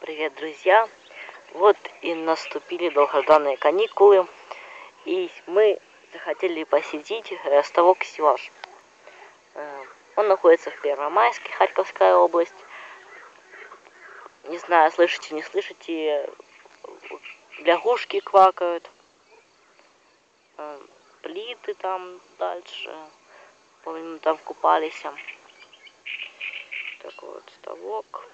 Привет, друзья! Вот и наступили долгожданные каникулы, и мы захотели посетить Ростовок Севаш. Э, он находится в Первомайске, Харьковская область. Не знаю, слышите, не слышите, лягушки квакают, э, плиты там дальше, помню, там купались. Так вот, ставок.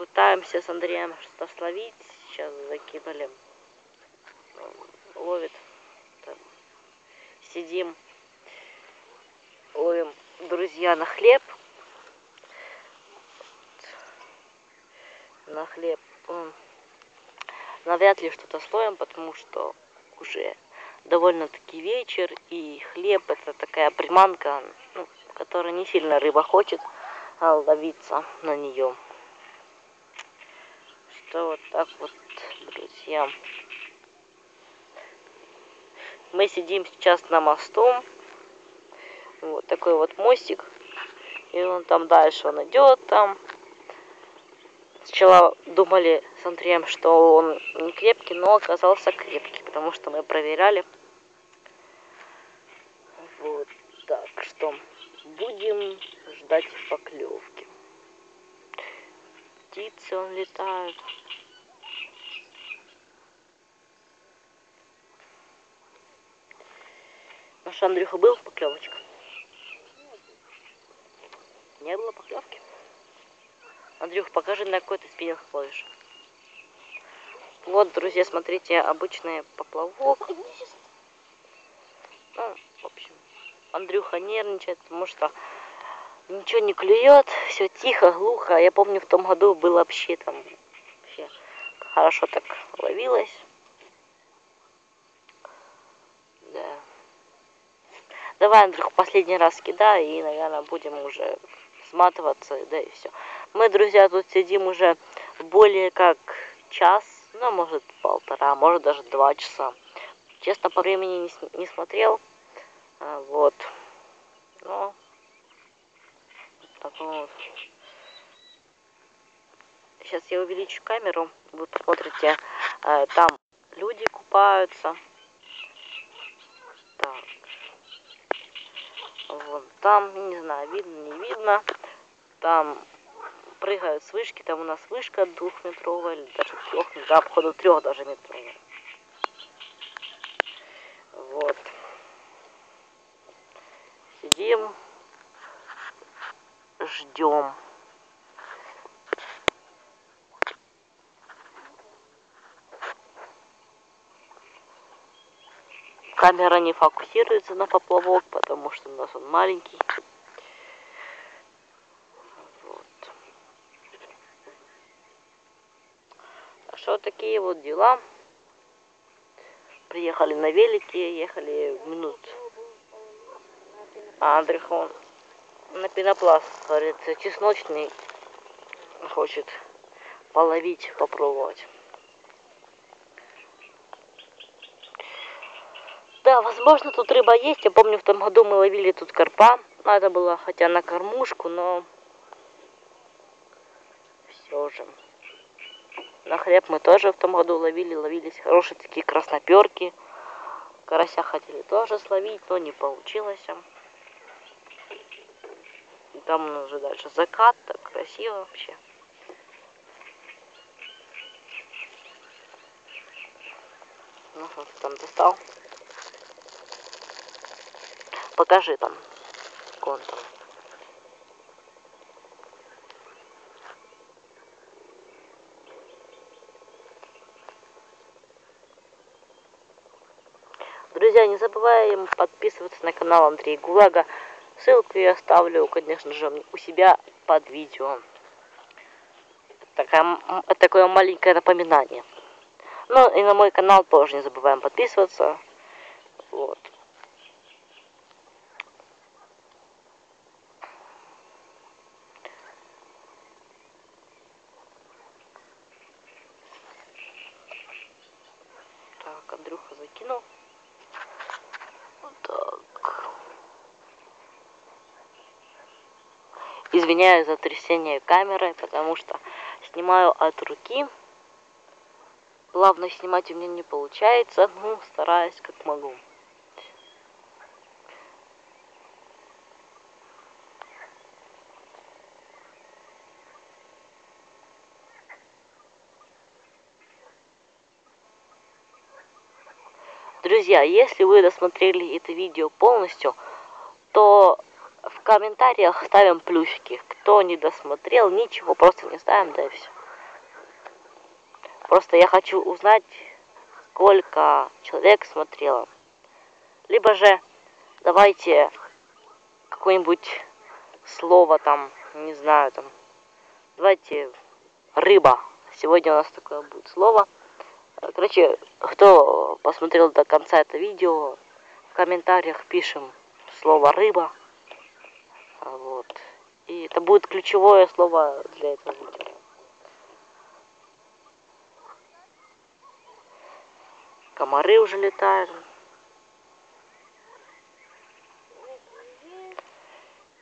Пытаемся с Андреем что словить. Сейчас закинули. Ловит. Так. Сидим. Ловим друзья на хлеб. На хлеб. Навряд ли что-то словим, потому что уже довольно-таки вечер, и хлеб это такая приманка, ну, которая не сильно рыба хочет а ловиться на нее что вот так вот, друзья. Мы сидим сейчас на мосту. Вот такой вот мостик. И он там дальше, он идет там. Сначала думали с Андреем, что он не крепкий, но оказался крепкий, потому что мы проверяли. Вот так что будем ждать поклевки. Птицы он летает. Наш Андрюха был поклевочка? Не было поклевки? Андрюх, покажи, на какой ты спиннинг ловишь. Вот, друзья, смотрите, обычный поплавок. Ну, в общем, Андрюха нервничает, потому что ничего не клюет, все тихо, глухо. Я помню, в том году было вообще там вообще хорошо так ловилось. Да. Давай, Андрюх, последний раз кидай, и, наверное, будем уже сматываться, да и все. Мы, друзья, тут сидим уже более как час, ну, может, полтора, может, даже два часа. Честно, по времени не, не смотрел, а, вот. Но, вот. Сейчас я увеличу камеру, вы посмотрите, а, там люди купаются. Так. Вон там, не знаю, видно, не видно. Там прыгают с вышки, там у нас вышка двухметровая, или даже трех, да, походу трех даже метровая. Вот. Сидим, ждем. Камера не фокусируется на поплавок, потому что у нас он маленький. Вот. Так что такие вот дела. Приехали на велике, ехали минут. А Андрюх он на пенопласт, говорится, чесночный хочет половить, попробовать. Да, возможно, тут рыба есть. Я помню, в том году мы ловили тут карпа. Надо было, хотя на кормушку, но все же. На хлеб мы тоже в том году ловили. Ловились хорошие такие красноперки. Карася хотели тоже словить, но не получилось. Там уже дальше закат, так красиво вообще. Ну, что ты там достал? покажи там контур. Друзья, не забываем подписываться на канал Андрея Гулага. Ссылку я оставлю, конечно же, у себя под видео. Такая, такое маленькое напоминание. Ну и на мой канал тоже не забываем подписываться. Вот. Андрюха закинул. Вот так. Извиняюсь за трясение камеры, потому что снимаю от руки. Плавно снимать у меня не получается, ну, стараюсь как могу. Друзья, если вы досмотрели это видео полностью, комментариях ставим плюсики. Кто не досмотрел, ничего, просто не ставим, да и все. Просто я хочу узнать, сколько человек смотрело. Либо же давайте какое-нибудь слово там, не знаю, там, давайте рыба. Сегодня у нас такое будет слово. Короче, кто посмотрел до конца это видео, в комментариях пишем слово рыба. Вот. И это будет ключевое слово для этого видео. Комары уже летают.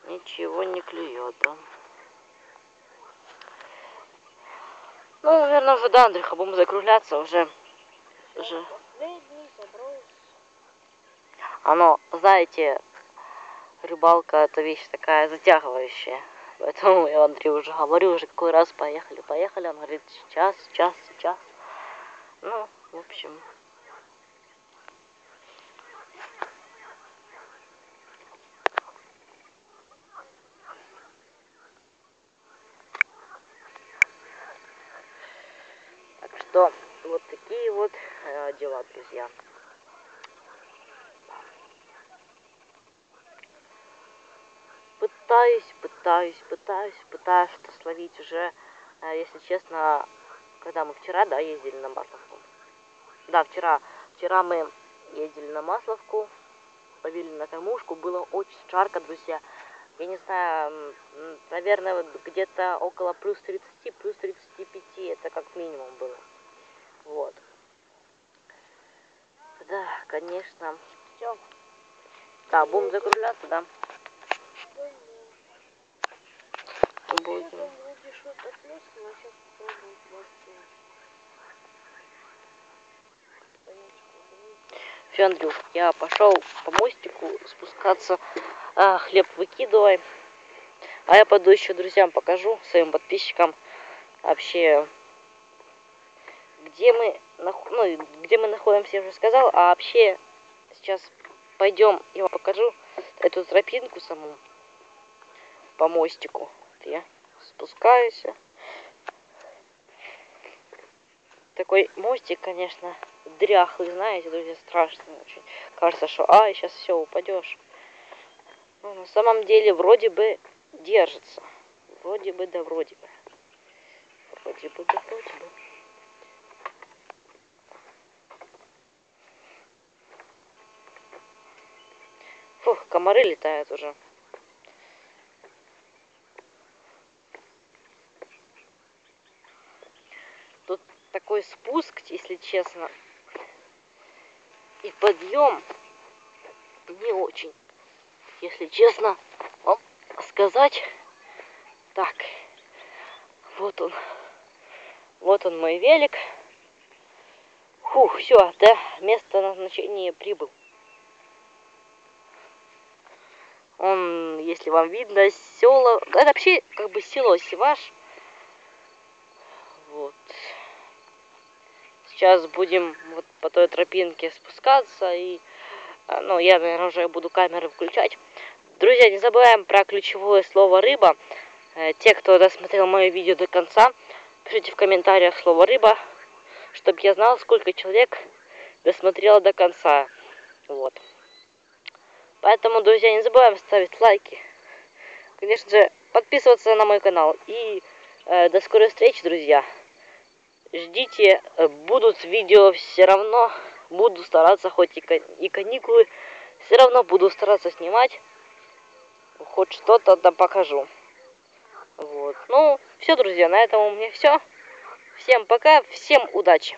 Ничего не клюет, да? Ну, наверное, уже до Андриха будем закругляться уже. уже. Оно, знаете, рыбалка это вещь такая затягивающая. Поэтому я Андрей уже говорю, уже какой раз поехали, поехали. Он говорит, сейчас, сейчас, сейчас. Ну, в общем, что вот такие вот э, дела, друзья. Пытаюсь, пытаюсь, пытаюсь, пытаюсь что словить уже, э, если честно, когда мы вчера, да, ездили на Масловку. Да, вчера, вчера мы ездили на Масловку, повели на кормушку, было очень жарко, друзья. Я не знаю, наверное, где-то около плюс 30, плюс 35, это как минимум было. Вот. Да, конечно. Все. Да, будем закругляться, да? Будем. Все, Андрюх, я пошел по мостику спускаться, а, хлеб выкидывай. А я пойду еще друзьям покажу, своим подписчикам вообще где мы, ну, где мы находимся, я уже сказал, а вообще сейчас пойдем, я вам покажу эту тропинку саму по мостику. Вот я спускаюсь. Такой мостик, конечно, дряхлый, знаете, друзья, страшный очень. Кажется, что, ай, сейчас все, упадешь. Но на самом деле вроде бы держится. Вроде бы, да вроде бы. Вроде бы, да вроде бы. Фух, комары летают уже. Тут такой спуск, если честно, и подъем не очень, если честно вам сказать. Так, вот он, вот он мой велик. Фух, все, да, место назначения прибыл. Он, если вам видно, села... Это вообще как бы село Севаш. Вот. Сейчас будем вот по той тропинке спускаться. И, а, ну, я, наверное, уже буду камеры включать. Друзья, не забываем про ключевое слово «рыба». Э, те, кто досмотрел мое видео до конца, пишите в комментариях слово «рыба», чтобы я знал, сколько человек досмотрело до конца. Вот. Поэтому, друзья, не забываем ставить лайки. Конечно же, подписываться на мой канал. И э, до скорой встречи, друзья. Ждите, э, будут видео все равно. Буду стараться, хоть и, каникулы, все равно буду стараться снимать. Хоть что-то да покажу. Вот. Ну, все, друзья, на этом у меня все. Всем пока, всем удачи.